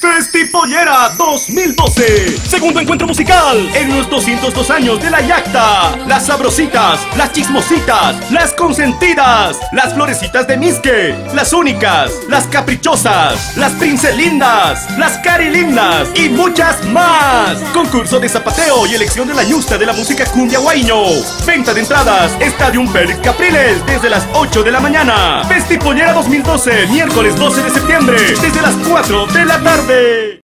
Festipollera 2012 Segundo encuentro musical en los 202 años de la Yacta. Las sabrositas, las chismositas, las consentidas Las florecitas de Misque Las únicas, las caprichosas Las princelindas, las carilindas Y muchas más. Concurso de zapateo y elección de la yusta de la música cumbia guayño Venta de entradas, Estadio Félix Capriles Desde las 8 de la mañana. Festipollera 2012 Miércoles 12 de septiembre Desde las 4 de la tarde